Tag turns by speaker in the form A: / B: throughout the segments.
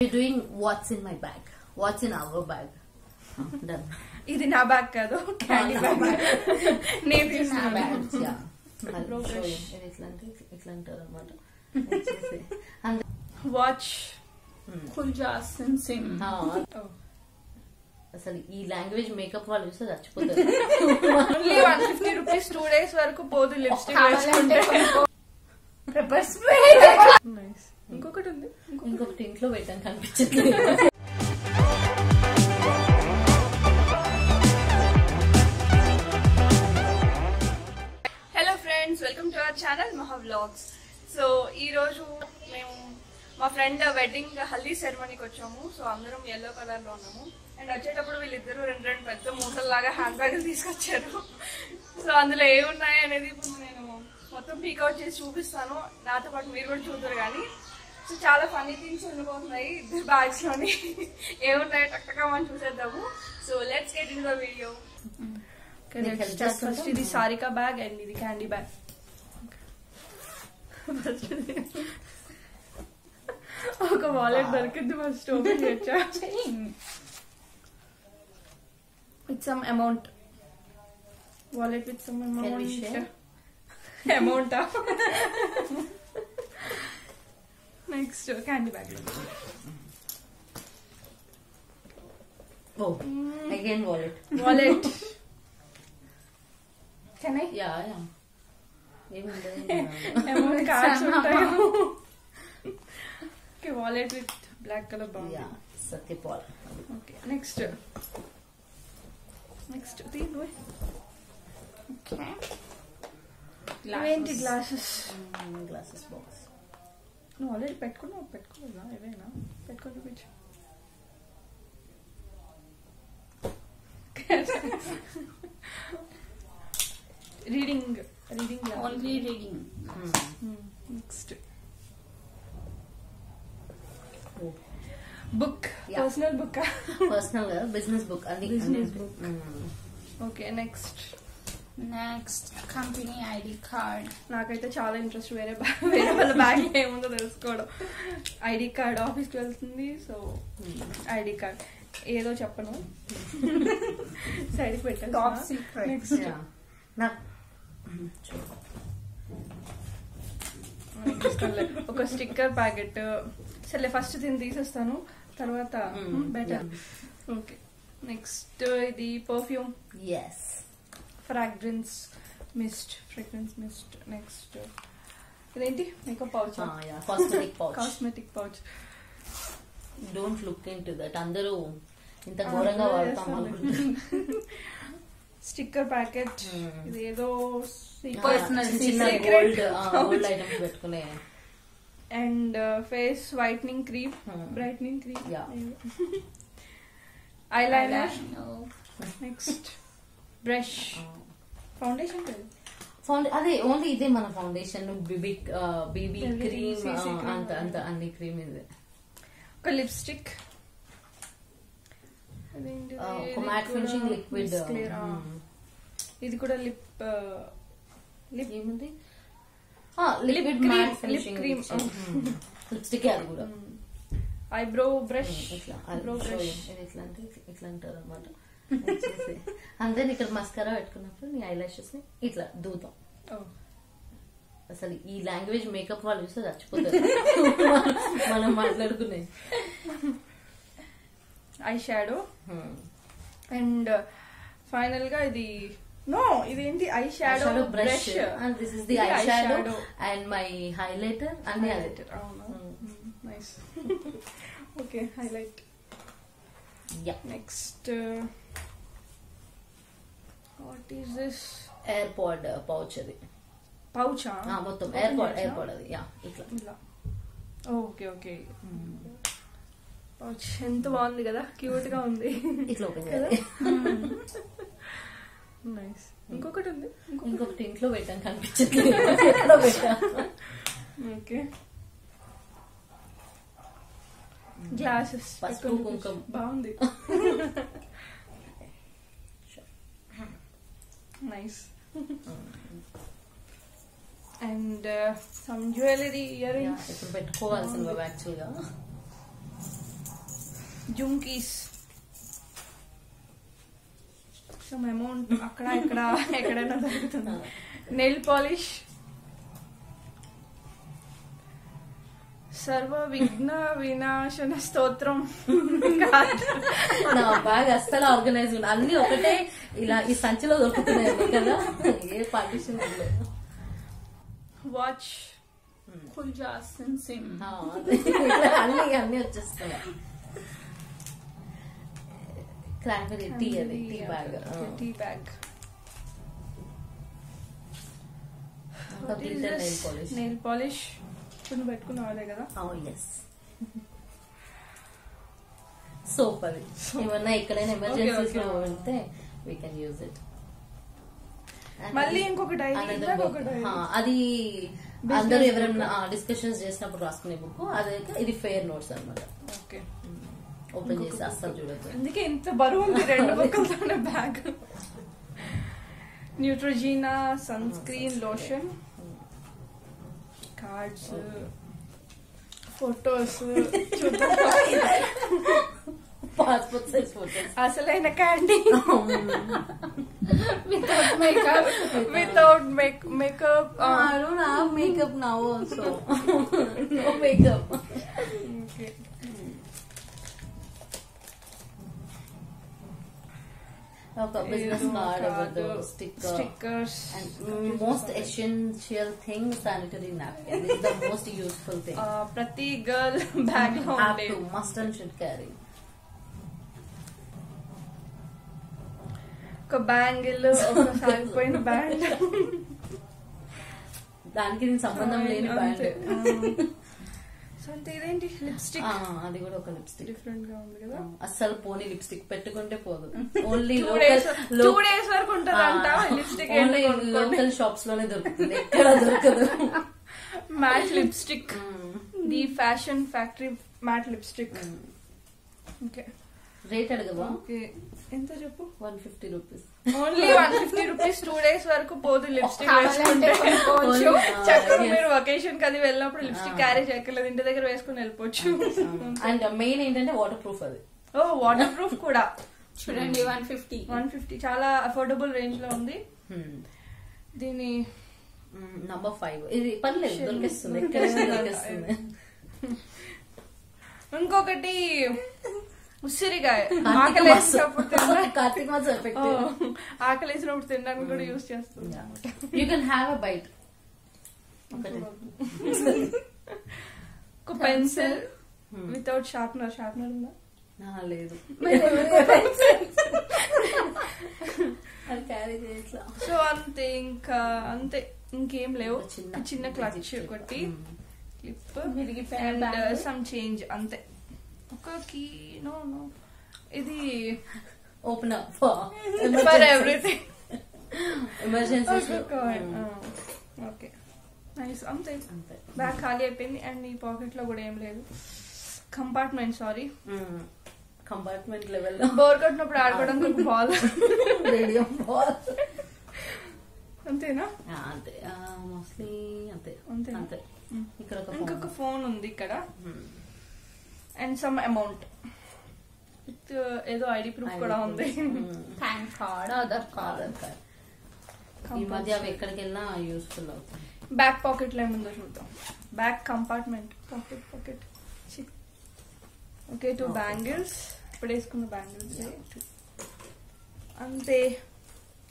A: We're doing what's in my bag. What's in our bag. Done.
B: ఇది నా bag కాదు candy bag నేను
A: ఇట్లా ఇట్లా అంటారు అనమాట అండ్
B: వాచ్
A: అసలు ఈ లాంగ్వేజ్ మేకప్ వాళ్ళు చూస్తే చచ్చిపోతారు.
B: Only one fifty rupees two days వరకు పోదు లిప్స్టిక్ వేసుకుంటే. ఇంకొకటి ఉంది.
A: ఇంకొకటి ఇంట్లో పెట్టాను కనిపించట్లేదు.
B: Hello friends welcome to our channel Maha vlogs so ఈ రోజు మేము మా ఫ్రెండ్ వెడ్డింగ్ హల్దీ సెరమనీకి వచ్చాము. సో అందరం ఎల్లో కలర్లో ఉన్నాము. అండ్ వచ్చేటప్పుడు వీళ్ళిద్దరు రెండు రెండు పెద్ద మూటల్లాగా హ్యాండ్ బ్యాగులు తీసుకొచ్చారు. సో అందులో ఏమున్నాయి అనేది ఇప్పుడు మొత్తం పీకౌట్ చేసి చూపిస్తాను. నాతో పాటు మీరు కూడా చూద్దరు కానీ. సో చాలా ఫనీ థింగ్స్ ఉండిపోతున్నాయి ఇద్దరు బ్యాగ్స్లోని. ఏమున్నాయో టక్కగా మనం చూసేద్దాము. So let's get
A: in the video?
B: First ఇది సారికా బ్యాగ్ అండ్ ఇది క్యాండీ బ్యాగ్ ఒక వాలెట్ దొరికింది ఫస్ట్ ఓపెన్ చేయొచ్చా with some amount
A: wallet with
B: some
A: amount?
B: Amount next candy bag
A: oh again wallet
B: wallet
C: can I
A: yeah yeah ఏముంది
B: amount cards ఉంటాయి okay wallet with black colour బాగుంది
A: yeah Satyapal
B: okay next next తీను
C: okay
B: ఇవేంటి glasses
A: glasses box
B: నువ్వు already పెట్టుకున్నావు పెట్టుకోలేదా? ఏవైనా? పెట్టుకో చూపించు.
C: Reading reading
B: only reading
A: next
B: book. Personal
A: book personal business book అది
B: book.
A: Mm.
B: Okay next
C: next company ID card
B: నాకైతే చాలా ఇంట్రెస్ట్ వేరే బ్యాగ్ వేరే వాళ్ళ బ్యాగ్ ఏముందో తెలుసుకోవడం. ఐడి కార్డ్ ఆఫీస్కి వెళ్తుంది సో ఐడి కార్డ్ ఏదో చెప్పను.
C: టాప్
B: పెట్టాను. ఒక స్టిక్కర్ ప్యాకెట్ సరే ఫస్ట్ దీన్ని తీసేస్తాను. తర్వాత బెటర్. ఓకే నెక్స్ట్ ఇది perfume
A: Yes.
B: Fragrance mist fragrance mist next ఇదేంటి?
A: Makeup pouch. Cosmetic pouch.
B: Cosmetic
A: pouch don't look into that అందరూ ఇంత ఘోరంగా వాడతాం.
B: Sticker packet. ఇది ఏదో
C: Personal
A: చిన్న గోల్డ్ గోల్డ్ ఐటమ్స్ పెట్టుకునే.
B: And
A: face
B: whitening cream.
A: Brightening
B: cream. Eyeliner next brush. Foundation
A: ఫౌండే అదే ఓన్లీ ఇదే మన ఫౌండేషన్ బీబీ బీబీ క్రీమ్. అంత అంత అన్ని క్రీమ్ ఇది
B: ఒక లిప్స్టిక్.
A: ఒక మ్యాట్ ఫినిషింగ్ లిక్విడ్.
B: ఇది కూడా లిప్ లిప్
A: ఏముంది? Liquid
B: matte
A: finishing
B: cream.
A: Lipstick. అది కూడా.
B: Eyebrow
A: brush. ఇట్లా
B: ఐబ్రో బ్రష్.
A: you. ఇది ఇట్లా అంటే ఇట్లా- ఇట్లా అంటారు అనమాట అంతే ఇక్కడ మస్కరా పెట్టుకున్నప్పుడు నీ ఐలాషెస్ని ఇట్లా దూతాం. అసలు ఈ లాంగ్వేజ్ మేకప్ వాళ్ళు చూస్తే చచ్చిపోతారు. మనం మాట్లాడుకునే.
B: ఐ షాడో అండ్ ఫైనల్గా ఇది నో ఇదేంటి? Eye
A: shadow brush and this is the eye shadow and my highlighter
B: అవునా?
A: Mm.
B: Nice okay highlight
A: yeah
B: next what is this
A: airport pouch అది.
B: పౌచా
A: ఆ, మొత్తం ఎయిర్పోర్ట్ ఎయిర్పోర్ట్ అది. యా ఇట్లా.
B: ఇలా ఓకే ఓకే పౌచ్ ఎంత బాగుంది కదా. క్యూట్గా ఉంది.
A: ఇట్లా ఓపెన్
B: కదా? నైస్ ఇంకొకటి ఉంది.
A: ఇంకొకటి. ఇంట్లో పెట్టాను కనిపించట్లేదు. పెట్టా
B: ఓకే గ్లాసెస్
A: పసుపు, కుంకుమ.
B: బాగుంది nice and some jewellery ear
A: Yeah, ఇప్పుడు పెట్టుకోవాల్సింది యాక్చువల్గా
B: జుంకీస్ సమ్ అమౌంట్ అక్కడ ఇక్కడ ఎక్కడైనా దొరుకుతుంది నెయిల్ పాలిష్ సర్వ విఘ్న వినాశన స్తోత్రం.
A: నా బ్యాగ్ అస్సలు ఆర్గనైజ్ అన్ని ఒకటే ఇలా ఈ సంచిలో దొరుకుతున్నాయి కదా.
C: A partition watch.
A: ఆ, ఇలా అన్ని అన్ని వచ్చేస్తున్నాయి క్రాన్బెరీ టీ అది
B: tea
A: bag tea
B: bag nail polish నువ్వు పెట్టుకున్న వాళ్ళే కదా?
A: ఎస్ సోప్ అది ఏమన్నా ఎక్కడైనా ఎమర్జెన్సీస్
B: okay.
A: లో వెళ్తే వీ కెన్ యూజ్ ఇట్
B: మళ్ళీ ఇంకొక డైరీ ఇందాక ఒక డైరీ
A: అది అందరూ ఎవరైనా డిస్కషన్స్ చేసినప్పుడు రాసుకునే బుక్ అదైతే ఇది ఫెయిర్ నోట్స్ అన్నమాట.
B: ఓకే
A: ఓపెన్ చేసి అస్సలు చూడదు
B: అందుకే ఇంత బరువు ఉంది రెండు బుక్కలతోనే bag Neutrogena sunscreen lotion Cards photos
A: passport size photos
B: అసలైన candy
C: Without makeup.
B: Without make makeup
A: I don't have makeup now also. no makeup. ఒక business card, ఒక sticker.
B: Stickers
A: And mm, most essential thing, sanitary napkin. This is the most useful thing.
B: ప్రతి girl bag లో
A: Have
B: ఉండే
A: to, must and should carry.
B: ఒక bangle ఒక సాగిపోయిన band
A: దానికి దీనికి సంబంధం లేని బ్యాండ్
B: ఇదేంటి? లిప్స్టిక్
A: అది కూడా ఒక లిప్స్టిక్
B: డిఫరెంట్గా ఉంది కదా.
A: అస్సలు పోనీ లిప్స్టిక్ పెట్టుకుంటే పోదు. ఓన్లీ
B: టూ డేస్ వరకు ఉంటుందంట. లిప్స్టిక్
A: ఓన్లీ లోకల్ షాప్స్లోనే దొరుకుతుంది. ఎక్కడ దొరకదు.
B: Matte lipstick the fashion factory matte lipstick okay
A: rate అడగవా
B: okay. ఎంత చెప్పు?
A: One fifty rupees
B: only one fifty rupees two days వరకు పోదు లిప్స్టిక్ వేసుకుంటే.
C: కొనుక్కోవచ్చు.
B: చక్కగా. మీరు వకేషన్ అది వెళ్ళినప్పుడు లిప్స్టిక్ క్యారీ చేయక్కర్లేదు. ఇంటి దగ్గర వేసుకుని వెళ్ళిపోవచ్చు.
A: అండ్ మెయిన్ ఏంటంటే వాటర్ ప్రూఫ్ అది.
B: ఓ వాటర్ ప్రూఫ్ కూడా.
C: చూడండి వన్ ఫిఫ్టీ
B: వన్ ఫిఫ్టీ చాలా అఫోర్డబుల్ రేంజ్లో ఉంది. దీని
A: నంబర్ ఫైవ్ ఇది పర్లేదు దొరికిస్తుంది.
B: ఇంకొకటి. ఉసిరికాయ
A: కార్తీక
B: ఆకలి
A: మాసం.
B: వేసినప్పుడు తినడానికి ఆకలి వేసినప్పుడు కూడా యూస్ చేస్తుంది
A: you can have a bite
B: ఒక పెన్సిల్ వితౌట్ షార్ప్నర్ షార్ప్నర్ ఉందా?
A: లేదు.
B: సో అంతే ఇంకా అంతే. ఇంకేం లేవు.
A: చిన్న-
B: చిన్న క్లచ్ ఒకటి
C: clip
B: and
C: bag.
B: Some change అంతే. ఒక కీ నో నో ఇది
A: open up
B: for everything
A: emergencies
B: okay nice అంతే.
A: అంతే.
B: బ్యాగ్ ఖాళీ అయిపోయింది అండ్ ఈ పాకెట్లో కూడా ఏం లేదు. Compartment sorry
A: compartment level
B: bore కొట్టినప్పుడు ఆడుకోవడానికి ఒక బాల్
A: రేడియో
B: అంతేనా?
A: అంతే. మోస్ట్లీ అంతే.
B: అంతే.
A: అంతే ఇక్కడ ఒక
B: ఇంకొక. ఫోన్ ఉంది ఇక్కడ.
A: Hmm.
B: And some amount with ఏదో ఐడి ప్రూఫ్
A: ID
B: కూడా
A: proof.
B: ఉంది.
A: Hmm.
C: PAN card Aadhaar card
A: Aadhaar card ఈ మధ్య అవి ఎక్కడికి వెళ్ళినా యూస్ఫుల్ అవుతాయి.
B: బ్యాక్ పాకెట్లో ఏముందో చూద్దాం. Back compartment pocket pocket okay too
A: Okay.
B: Bangles ఇప్పుడు వేసుకున్న బ్యాంగిల్స్ అంతే.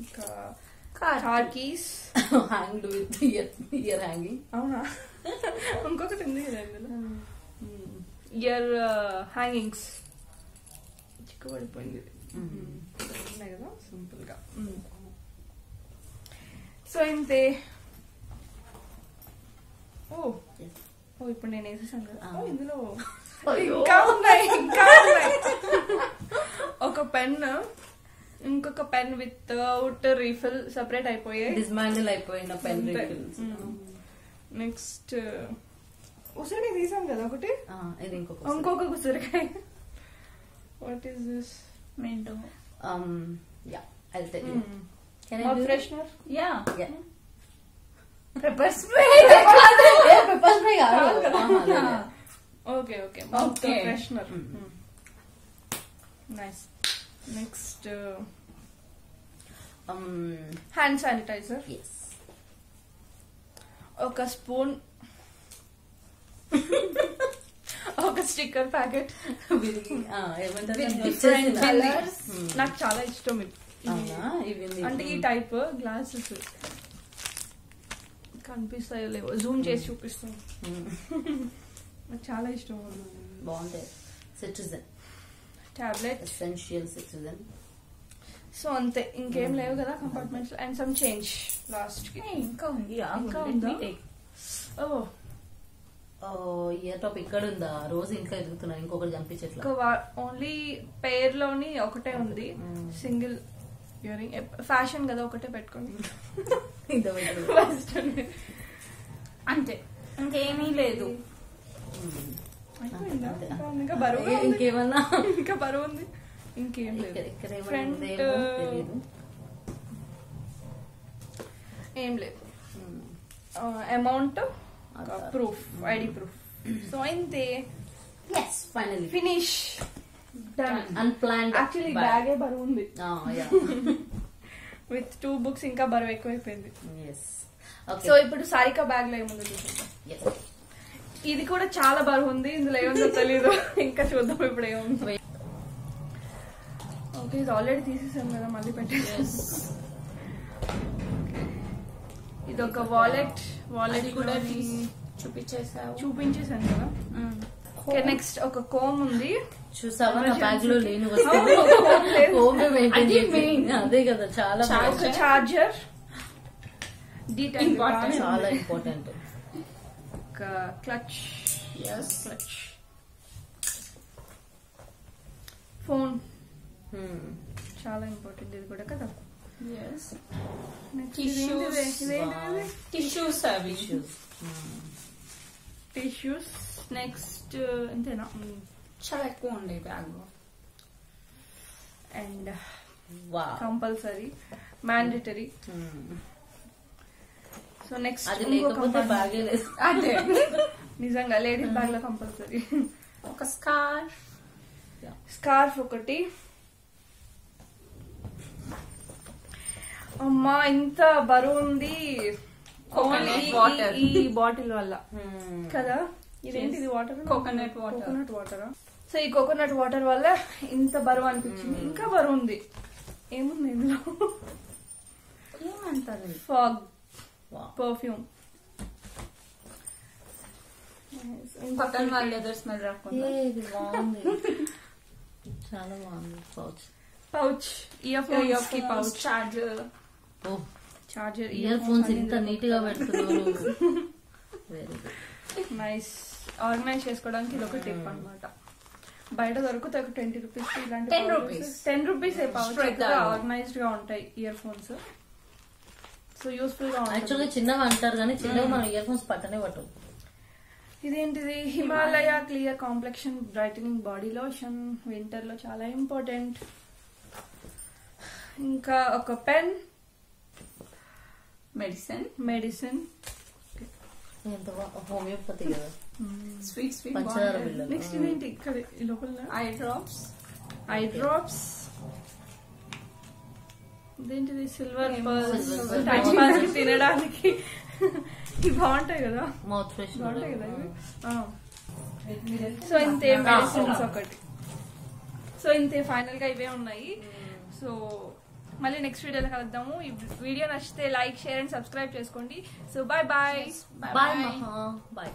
B: ఇంకా car keys
A: hanged with ear ear hanging
B: అవునా? ఇంకొకటి ఉంది కదా ఇందులో? ఇయర్ హ్యాంగింగ్స్ చిక్కుబడిపోయింది కదా సింపుల్గా సో ఇంతే. ఓ. ఓ ఇప్పుడు నేను వేసేసాను కదా. ఇందులో. ఇంకా ఉన్నాయి ఇంకా ఉన్నాయి. ఒక పెన్ ఇంకొక pen without refill separate అయిపోయాయి.
A: డిస్మాండిల్ అయిపోయిన పెన్
B: అంతే.
A: రీఫిల్స్.
B: నెక్స్ట్ ఉసిరికాయ తీసాం కదా ఒకటి
A: ఇది ఇంకొక
B: ఇంకొక ఉసిరికాయ what is this
C: Mintu
A: yeah I tell you can I
B: freshener
C: yeah
A: yeah
C: pepper spray
A: pepper spray కాదు
B: కాదు కదా.
A: ఆహా, లేదు.
B: Okay okay
C: Okay.
B: Freshener
A: Mm.
B: Nice next hand sanitizer
A: yes
B: ఒక స్పూన్ ఒక స్టిక్కర్ ప్యాకెట్.
C: colours.
B: నాకు చాలా ఇష్టం ఇది. అంటే ఈ టైప్ గ్లాసెస్. కనిపిస్తాయో లేవో. జూమ్ చేసి చూపిస్తాను.
A: మ్మ్.
B: నాకు చాలా ఇష్టం
A: బాగుంటాయి. Citizen
B: tablet
A: essential citizen
B: so అంతే. ఇంకేం లేవు కదా కంపార్ట్మెంట్స్ అండ్ సమ్ చేంజ్
C: లాస్ట్కి. ఇంకా ఉంది.
B: ఇంకా ఉందా? ఓ
A: ఇయర్ టాప్ ఇక్కడ ఉందా? రోజు ఇంకా ఎదుగుతున్నా ఇంకొకటి చంపించట్లా
B: ఒక ఓన్లీ పేర్లోని ఒకటే ఉంది. సింగిల్ ఇయరింగ్ ఫ్యాషన్ కదా ఒకటే పెట్టుకోండి.
C: అంతే. ఇంకేమీ లేదు.
B: ఇంకా బరువు
A: ఇంకేమన్నా?
B: ఇంకా బరువు ఉంది. ఇంకేం లేదు.
A: తెలీదు.
B: ఏం లేదు.
A: Amount
B: proof ID proof so ఇంతే
A: yes finally
B: finish done
A: unplanned
B: actually బ్యాగే బరువు ఉంది. విత్ టూ బుక్స్ ఇంకా బరువు ఎక్కువైపోయింది. సో ఇప్పుడు సారికా బ్యాగ్లో ఏముంది ఇది కూడా చాలా బరువు ఉంది. ఇందులో ఏముందో తెలీదు. ఇంకా చూద్దాం ఇప్పుడు ఏముంది. ఓకే ఇది ఆల్రెడీ తీసేసాం కదా మళ్ళీ పెట్టేసి ఇది ఒక వాలెట్ వాలెట్
C: కూడా తీసి చూపించేసావు
B: చూపించేసాను కదా? నెక్స్ట్ ఒక కోమ్ ఉంది.
A: చూసావా? నా బ్యాగ్లో లేని. వస్తువు.
C: అది
A: కదా చాలా
B: చార్జర్.
A: చాలా ఇంపార్టెంట్
B: ఒక క్లచ్
C: Yes.
B: క్లచ్ ఫోన్ చాలా ఇంపార్టెంట్ ఇది కూడా కదా?
C: Yes.
B: Next
C: Tissues.
B: ఇదేంటిది? ఇదేంటిది?
C: టిష్యూస్ అవి
B: టిష్యూస్ నెక్స్ట్ అంతేనా
C: చాలా ఎక్కువ ఉండే
B: బ్యాగ్లో
A: and
B: compulsory mandatory so next
A: అది లేకపోతే బాగే లేదు
C: అదే
B: నిజంగా లేడీస్ బ్యాగ్లో కంపల్సరీ
C: ఒక స్కార్
B: స్కార్ఫ్ ఒకటి అమ్మా ఇంత బరువు ఉంది. ఈ- బాటిల్ వల్ల. కదా? ఇదేంటిది water
C: Coconut water.
B: Coconut water so ఈ కోకోనట్ వాటర్ వల్ల ఇంత బరువు అనిపించింది. ఇంకా బరువు ఉంది. ఏముంది ఇందులో?
C: ఏమంటారు?
B: ఫాగ్ పర్ఫ్యూమ్
C: పక్కన వాళ్ళ ఎదురు స్మెల్ రాకుండా.
A: చాలా బాగుంది. పౌచ్
B: పౌచ్ ఇయర్ ఫోన్స్కి పౌచ్
C: చార్జర్
A: ఓ.
B: చార్జర్
A: ఇయర్ ఫోన్స్ ఇంత నీట్గా పెడుతున్నారు. వెరీ గుడ్
B: నైస్ ఆర్గనైజ్ చేసుకోవడానికి ఇది ఒక టిప్ అన్నమాట. బయట దొరుకుతాయి ఒక ట్వంటీ రూపీస్ ఇలాంటి
C: 10 rupees.
B: Ten rupees
C: Straight down.
B: ఆర్గనైజ్డ్గా ఉంటాయి ఇయర్ ఫోన్స్ సో యూస్ఫుల్గా
A: యాక్చువల్గా చిన్నవి అంటారు కానీ చిన్నవి మనం ఇయర్ ఫోన్స్ పట్టనే పట్టవు
B: ఇదేంటిది? Himalaya clear complexion brightening body lotion వింటర్లో చాలా ఇంపార్టెంట్ ఇంకా ఒక పెన్
C: మెడిసిన్
B: మెడిసిన్
A: ఎంత హోమియోపతి కదా
C: స్వీట్ స్వీట్
A: పంచదార బిళ్ళలు
B: నెక్స్ట్ ఇదేంటి ఇక్కడ ఈ లోపల
C: ఐ డ్రాప్స్
B: ఐ డ్రాప్స్ ఇదేంటిది సిల్వర్
C: ఏమో,
B: పర్ల్స్
A: silver
B: టైం
A: pearls.
B: పాస్కి తినడానికి ఇవి బాగుంటాయి కదా
A: మౌత్ ఫ్రెష్
B: బాగుంటాయి కదా ఇవి సో ఇంతే మెడిసిన్స్ ఒకటి సో ఇంతే ఫైనల్గా ఇవే ఉన్నాయి సో మళ్ళీ నెక్స్ట్ వీడియోలో కలుద్దాము. ఈ వీడియో నచ్చితే లైక్ షేర్ అండ్ సబ్స్క్రైబ్ చేసుకోండి. So bye bye
A: bye bye